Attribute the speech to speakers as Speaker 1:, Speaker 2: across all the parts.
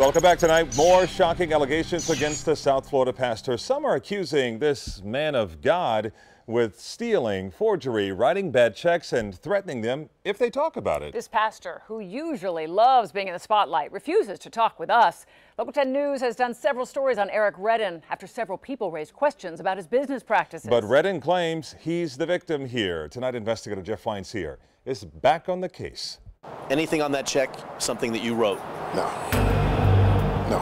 Speaker 1: Welcome back tonight. More shocking allegations against the South Florida pastor. Some are accusing this man of God with stealing, forgery, writing bad checks, and threatening them if they talk about it.
Speaker 2: This pastor, who usually loves being in the spotlight, refuses to talk with us. Local 10 News has done several stories on Eric Readon after several people raised questions about his business practices.
Speaker 1: But Readon claims he's the victim here. Tonight, investigator Jeff Weinsier is back on the case.
Speaker 3: Anything on that check, something that you wrote?
Speaker 4: No. No.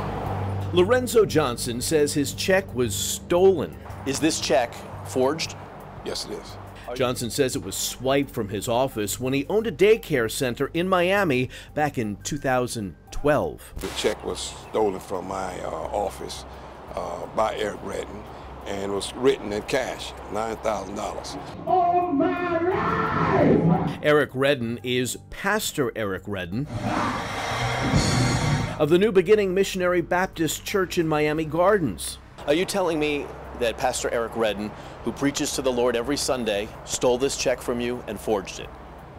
Speaker 5: Lorenzo Johnson says his check was stolen.
Speaker 3: Is this check forged?
Speaker 4: Yes, it is.
Speaker 5: Johnson says it was swiped from his office when he owned a daycare center in Miami back in 2012.
Speaker 4: The check was stolen from my uh, office uh, by Eric Readon and was written in cash, $9,000.
Speaker 5: Eric Readon is Pastor Eric Readon of the New Beginning Missionary Baptist Church in Miami Gardens.
Speaker 3: Are you telling me that Pastor Eric Readon, who preaches to the Lord every Sunday, stole this check from you and forged it?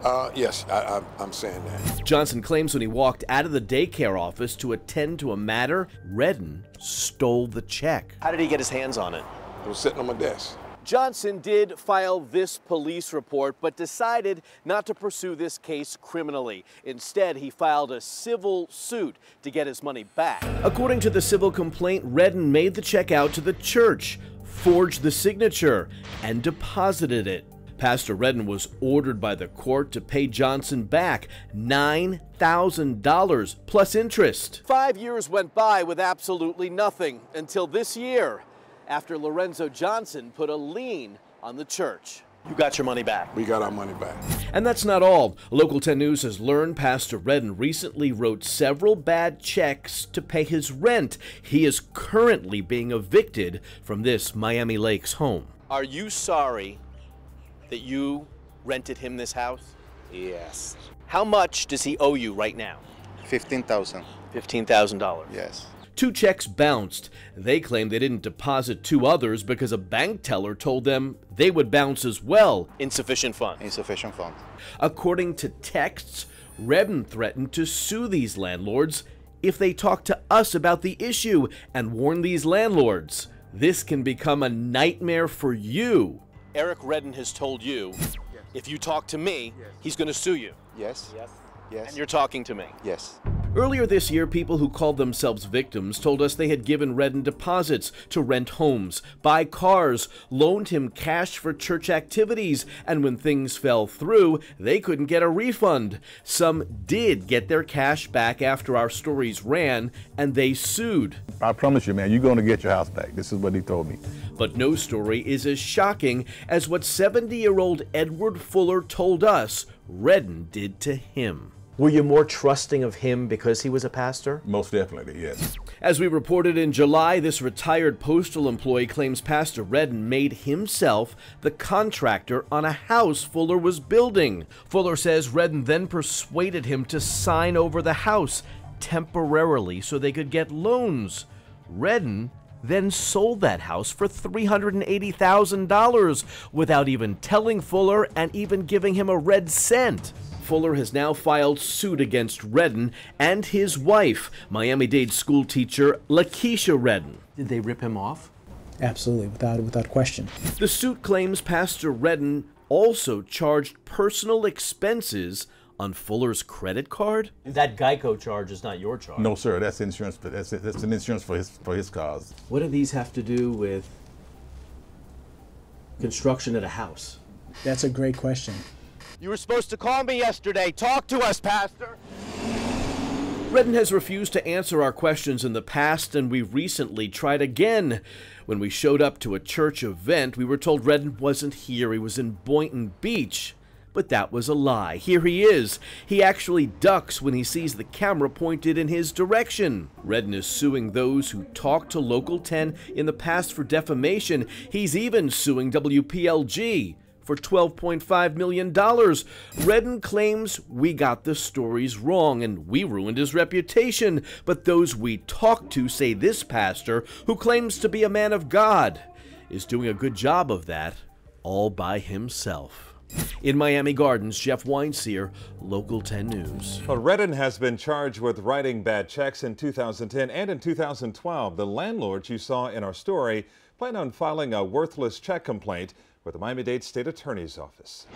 Speaker 4: Uh, yes, I, am saying that.
Speaker 5: Johnson claims when he walked out of the daycare office to attend to a matter, Readon stole the check.
Speaker 3: How did he get his hands on it?
Speaker 4: It was sitting on my desk.
Speaker 3: Johnson did file this police report, but decided not to pursue this case criminally. Instead, he filed a civil suit to get his money back.
Speaker 5: According to the civil complaint, Readon made the check out to the church, forged the signature, and deposited it. Pastor Readon was ordered by the court to pay Johnson back $9,000 plus interest.
Speaker 3: Five years went by with absolutely nothing until this year after Lorenzo Johnson put a lien on the church. You got your money back.
Speaker 4: We got our money back.
Speaker 5: And that's not all. Local 10 News has learned Pastor Readon recently wrote several bad checks to pay his rent. He is currently being evicted from this Miami Lakes home.
Speaker 3: Are you sorry that you rented him this house?
Speaker 6: Yes.
Speaker 3: How much does he owe you right now?
Speaker 6: 15,000.
Speaker 3: $15,000.
Speaker 6: Yes.
Speaker 5: Two checks bounced. They claim they didn't deposit two others because a bank teller told them they would bounce as well.
Speaker 3: Insufficient funds.
Speaker 6: Insufficient funds.
Speaker 5: According to texts, Readon threatened to sue these landlords if they talk to us about the issue and warn these landlords. This can become a nightmare for you.
Speaker 3: Eric Readon has told you yes. if you talk to me, yes. he's going to sue you.
Speaker 6: Yes.
Speaker 3: Yes.
Speaker 6: Yes.
Speaker 3: And you're talking to me.
Speaker 6: Yes.
Speaker 5: Earlier this year, people who called themselves victims told us they had given Readon deposits to rent homes, buy cars, loaned him cash for church activities, and when things fell through, they couldn't get a refund. Some did get their cash back after our stories ran, and they sued.
Speaker 7: I promise you, man, you're going to get your house back. This is what he told me.
Speaker 5: But no story is as shocking as what 70 year old Edward Fuller told us Readon did to him.
Speaker 3: Were you more trusting of him because he was a pastor?
Speaker 7: Most definitely, yes.
Speaker 5: As we reported in July, this retired postal employee claims Pastor Readon made himself the contractor on a house Fuller was building. Fuller says Readon then persuaded him to sign over the house temporarily so they could get loans. Readon then sold that house for $380,000 without even telling Fuller and even giving him a red cent. Fuller has now filed suit against Readon and his wife, Miami Dade school teacher Lakeisha Readon.
Speaker 3: Did they rip him off?
Speaker 8: Absolutely, without without question.
Speaker 5: The suit claims Pastor Readon also charged personal expenses on Fuller's credit card?
Speaker 3: That Geico charge is not your charge.
Speaker 7: No, sir. That's insurance. But that's that's an insurance for his for his cause.
Speaker 3: What do these have to do with construction at a house?
Speaker 8: That's a great question.
Speaker 3: You were supposed to call me yesterday. Talk to us, Pastor.
Speaker 5: Readon has refused to answer our questions in the past, and we recently tried again. When we showed up to a church event, we were told Readon wasn't here. He was in Boynton Beach. But that was a lie. Here he is. He actually ducks when he sees the camera pointed in his direction. Readon is suing those who talked to Local 10 in the past for defamation. He's even suing WPLG for $12.5 million. Readon claims we got the stories wrong and we ruined his reputation, but those we talked to say this pastor, who claims to be a man of God, is doing a good job of that all by himself. In Miami Gardens, Jeff Weinsier, Local 10 News.
Speaker 1: Well, Readon has been charged with writing bad checks in 2010 and in 2012. The landlords you saw in our story plan on filing a worthless check complaint with the Miami-Dade State Attorney's Office.